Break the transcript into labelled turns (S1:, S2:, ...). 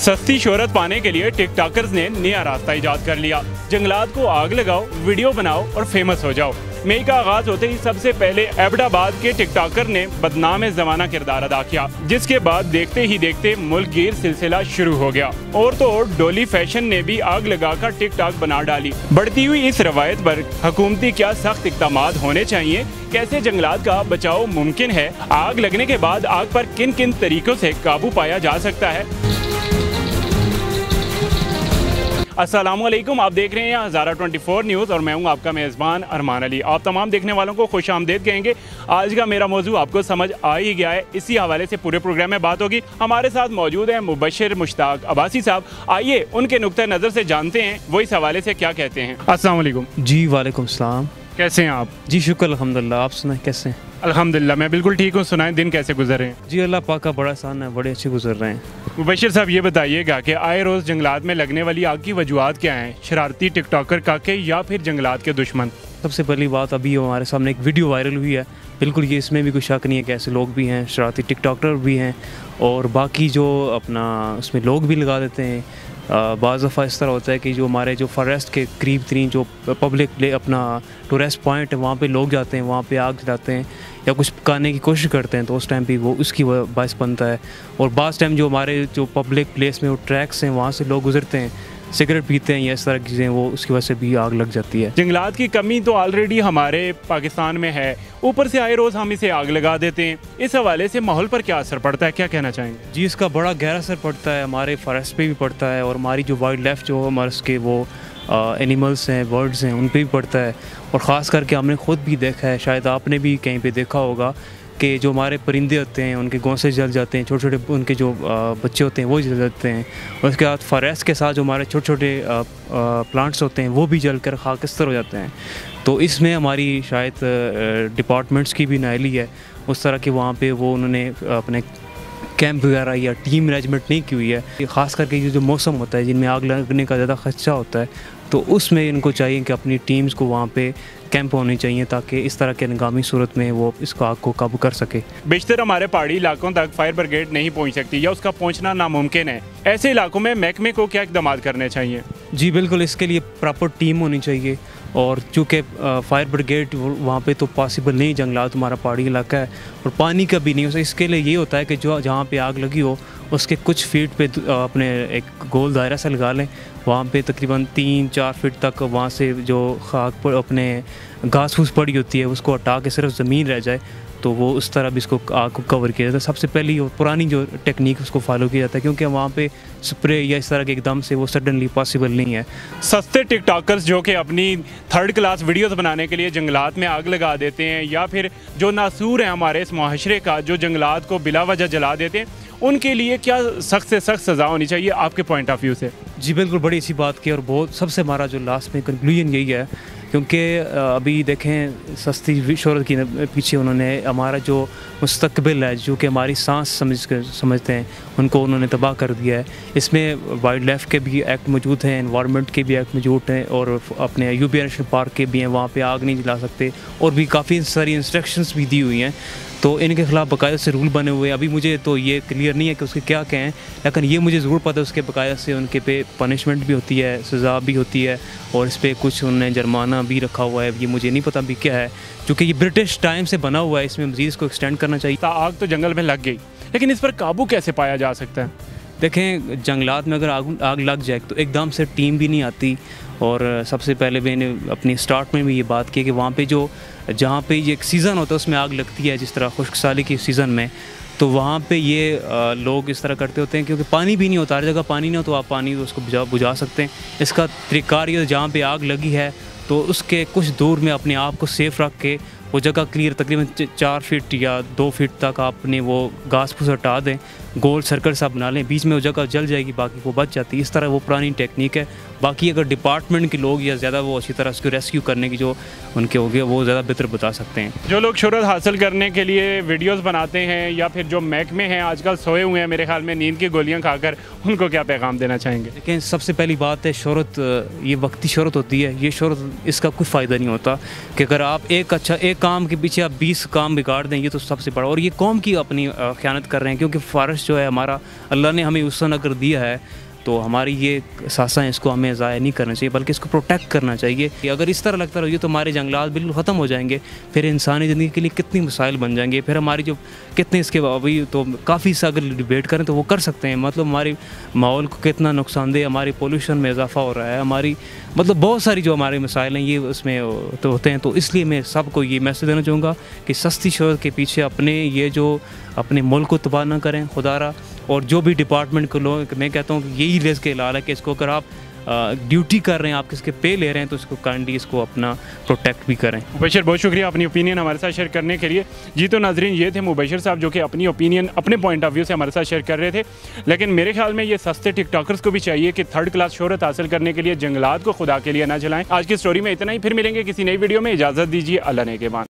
S1: सस्ती शोहरत पाने के लिए टिक टिकटॉकर्स ने नया रास्ता इजाद कर लिया। जंगलात को आग लगाओ, वीडियो बनाओ और फ़ेमस हो जाओ। मई का आगाज़ होते ही सबसे पहले एबडाबाद के टिकटॉकर ने बदनाम जमाना किरदार अदा किया, जिसके बाद देखते ही देखते मुल्क गिर सिलसिला शुरू हो गया। और तो और डोली फ़ैशन ने भी आग लगाकर टिकटॉक बना डाली। बढ़ती हुई इस रवायत पर हुकूमती क्या सख्त इकदाम होने चाहिए? कैसे जंगलात का बचाव मुमकिन है? आग लगने के बाद आग पर किन किन तरीकों से काबू पाया जा सकता है? असलम आप देख रहे हैं हज़ारा 24 न्यूज़ और मैं हूँ आपका मेज़बान अरमान अली। आप तमाम देखने वालों को खुश आमदेद कहेंगे। आज का मेरा मौजू आपको समझ आ ही गया है। इसी हवाले से पूरे प्रोग्राम में बात होगी। हमारे साथ मौजूद हैं मुबशर मुश्ताक अबासी साहब। आइए उनके नुक़ नज़र से जानते हैं वो इस हवाले से क्या कहते हैं।
S2: असल जी वालेकुम सलाम।
S1: कैसे हैं आप?
S2: जी शुक्र अलहमदिल्ला आप सुनाए कैसे हैं?
S1: अल्हम्दुलिल्लाह मैं बिल्कुल ठीक हूँ। सुनाएँ दिन कैसे गुजर रहे हैं?
S2: जी अल्लाह पाक का बड़ा आसान है बड़े अच्छे गुजर रहे हैं।
S1: मुबशर साहब, ये बताइएगा कि आए रोज़ जंगलात में लगने वाली आग की वजूहत क्या हैं? शरारती टिकटॉकर काके या फिर जंगलात के दुश्मन?
S2: सबसे पहली बात, अभी हमारे सामने एक वीडियो वायरल हुई है। बिल्कुल, ये इसमें भी कोई शक नहीं है कि ऐसे लोग भी हैं, शरारती टिकटॉकर भी हैं। और बाकी जो अपना, उसमें लोग भी लगा देते हैं बाज़ दफ़ा इस तरह होता है कि जो हमारे जो फॉरेस्ट के करीब तरीन जो पब्लिक प्ले अपना टूरिस्ट पॉइंट है वहाँ पे लोग जाते हैं, वहाँ पे आग जलाते हैं या कुछ पकाने की कोशिश करते हैं तो उस टाइम भी वो उसकी बायस बनता है। और बाज़ टाइम जो हमारे जो पब्लिक प्लेस में वो ट्रैक्स हैं, वहाँ से लोग गुजरते हैं सिगरेट पीते हैं या इस तरह की चीज़ें वो उसकी वजह से भी आग लग जाती है।
S1: जंगलात की कमी तो ऑलरेडी हमारे पाकिस्तान में है। ऊपर से आए रोज़ हम इसे आग लगा देते हैं। इस हवाले से माहौल पर क्या असर पड़ता है क्या कहना चाहेंगे?
S2: जी इसका बड़ा गहरा असर पड़ता है। हमारे फॉरेस्ट पर भी पड़ता है और हमारी जो वाइल्ड लाइफ जो हमारे के वो एनिमल्स हैं बर्ड्स हैं उन पर भी पड़ता है। और ख़ास करके हमने ख़ुद भी देखा है शायद आपने भी कहीं पर देखा होगा कि जो हमारे परिंदे होते हैं, उनके घोंसले जल जाते हैं छोटे छोटे उनके जो बच्चे होते हैं, वो जल जाते हैं। उसके बाद फॉरेस्ट के साथ जो हमारे छोटे छोटे प्लांट्स होते हैं, वो भी जल कर खाकस्तर हो जाते हैं। तो इसमें हमारी शायद डिपार्टमेंट्स की भी नायली है। उस तरह के वहाँ पे वो उन्होंने अपने कैंप वगैरह या टीम मैनेजमेंट नहीं की हुई है। ख़ास करके ये जो मौसम होता है, जिनमें आग लगने का ज़्यादा खर्चा होता है तो उसमें इनको चाहिए कि अपनी टीम्स को वहाँ पे कैंप होने चाहिए ताकि इस तरह के नगामी सूरत में वो इसको आग को काबू कर सके।
S1: बेशतर हमारे पहाड़ी इलाकों तक फायर ब्रिगेड नहीं पहुँच सकती या उसका पहुँचना नामुमकिन है। ऐसे इलाकों में महकमे को क्या इकदाम करने चाहिए?
S2: जी बिल्कुल इसके लिए प्रॉपर टीम होनी चाहिए और चूँकि फायर ब्रिगेड वहाँ पे तो पॉसिबल नहीं जंगलात हमारा पहाड़ी इलाका है और पानी का भी नहीं हो इसके लिए ये होता है कि जो जहाँ पे आग लगी हो उसके कुछ फीट पे अपने एक गोल दायरा से लगा लें। वहाँ पे तकरीबन तीन, चार फीट तक वहाँ से जो खाक पर अपने घास फूस पड़ी होती है, उसको हटा के सिर्फ़ ज़मीन रह जाए। तो वो उस तरह भी इसको आग को कवर किया जाता है। सबसे पहली और पुरानी जो टेक्निक उसको फॉलो किया जाता है क्योंकि वहाँ पे स्प्रे या इस तरह के एकदम से वो सडनली पॉसिबल नहीं है।
S1: सस्ते टिकटॉकर्स जो कि अपनी थर्ड क्लास वीडियोस बनाने के लिए जंगलात में आग लगा देते हैं या फिर जो नासूर हैं हमारे इस माशरे का जो जंगलात को बिला वजह जला देते हैं उनके लिए क्या सख्त से सख्त सज़ा होनी चाहिए आपके पॉइंट ऑफ़ व्यू से?
S2: जी बिल्कुल बड़ी अच्छी बात की और बहुत सबसे हमारा जो लास्ट में कंक्लूजन यही है क्योंकि अभी देखें, सस्ती शहरत की पीछे उन्होंने, हमारा जो मुस्तबिल है, जो कि हमारी सांस समझ कर, समझते हैं, उनको उन्होंने तबाह कर दिया है। इसमें वाइल्ड लाइफ के भी एक्ट मौजूद हैं इन्वामेंट के भी एक्ट मौजूद हैं, और अपने यूपी नेशनल पार्क के भी हैं, वहाँ पर आग नहीं जला सकते, और भी काफ़ी सारी इंस्ट्रक्शंस भी दी हुई हैं। तो इनके ख़िलाफ़ बाकायदा से रूल बने हुए अभी मुझे तो ये क्लियर नहीं है कि उसके क्या कहें, लेकिन ये मुझे ज़रूर पता है उसके बाकायदा से उनके पे पनिशमेंट भी होती है, सज़ा भी होती है, और इस पर कुछ उन्होंने जुर्माना भी रखा हुआ है। ये मुझे नहीं पता अभी क्या है, क्योंकि ये ब्रिटिश टाइम से बना हुआ है, इसमें मजीद को एक्सटेंड करना चाहिए।
S1: आग तो जंगल में लग गई, लेकिन इस पर काबू कैसे पाया जा सकता है?
S2: देखें, जंगलात में अगर आग आग लग जाए तो एकदम से टीम भी नहीं आती। और सबसे पहले मैंने अपनी स्टार्ट में भी ये बात की कि वहाँ पे जो, जहाँ पे ये एक सीज़न होता है, उसमें आग लगती है, जिस तरह खुश्क साली की सीज़न में तो वहाँ पे ये लोग इस तरह करते होते हैं क्योंकि पानी भी नहीं होता, हर जगह पानी नहीं हो तो आप पानी तो उसको बुझा बुझा सकते हैं। इसका तरीकार जहाँ पे आग लगी है तो उसके कुछ दूर में अपने आप को सेफ़ रख के वो जगह क्लियर तकरीबन चार फीट या दो फीट तक आपने वो घास फूस हटा दें गोल सर्कल सा बना लें बीच में वो जगह जल जाएगी बाकी वो बच जाती है। इस तरह वो पुरानी टेक्निक है। बाकी अगर डिपार्टमेंट के लोग या ज़्यादा वो अच्छी तरह उसको रेस्क्यू करने की जो उनके हो गए वो ज़्यादा बेहतर बता सकते हैं।
S1: जो लोग शहरत हासिल करने के लिए वीडियोज़ बनाते हैं या फिर जो महकमे हैं आजकल सोए हुए हैं मेरे ख्याल में नींद की गोलियाँ खाकर उनको क्या पैगाम देना चाहेंगे?
S2: लेकिन सबसे पहली बात है शहरत ये वक्ती शहरत होती है। ये शहरत इसका कोई फ़ायदा नहीं होता कि अगर आप एक अच्छा एक काम के पीछे आप बीस काम बिगाड़ दें, ये तो सबसे बड़ा। और ये कौम की अपनी ख्यानत कर रहे हैं, क्योंकि फारस जो है हमारा, अल्लाह ने हमें उसन अगर दिया है। तो हमारी ये सासा है इसको हमें ज़ाया नहीं करना चाहिए, बल्कि इसको प्रोटेक्ट करना चाहिए कि अगर इस तरह लगता रहिए तो हमारे जंगलात बिल्कुल ख़त्म हो जाएँगे, फिर इंसानी ज़िंदगी के लिए कितनी मसाइल बन जाएँगे, फिर हमारी जो कितने इसके अभी तो काफ़ी सा अगर डिबेट करें तो वो कर सकते हैं। मतलब हमारे माहौल को कितना नुकसानदेह, हमारी पोल्यूशन में इजाफा हो रहा है, हमारी मतलब बहुत सारी जो हमारे मसाइल हैं ये उसमें तो होते हैं। तो इसलिए मैं सबको ये मैसेज देना चाहूँगा कि सस्ती शहरत के पीछे अपने ये जो अपने मुल्क को तबाह ना करें, खुदारा और जो भी डिपार्टमेंट को लोग, मैं कहता हूँ कि यही रिस्क के लाल है कि इसको अगर आप ड्यूटी कर रहे हैं, आप किसके पे ले रहे हैं तो इसको काइंडली इसको अपना प्रोटेक्ट भी करें।
S1: मुबशर, बहुत शुक्रिया अपनी ओपिनियन हमारे साथ शेयर करने के लिए। जी तो नाजरीन, ये थे मुबशर साहब जो कि अपनी ओपिनियन अपने पॉइंट ऑफ़ व्यू से हमारे साथ शेयर कर रहे थे। लेकिन मेरे ख्याल में ये सस्ते टिकटॉकर्स को भी चाहिए कि थर्ड क्लास शहरत हासिल करने के लिए जंगलात को खुदा के लिए ना चलाएँ आज की स्टोरी में इतना ही, फिर मिलेंगे किसी नई वीडियो में। इजाज़त दीजिए, अल्लाह के बाद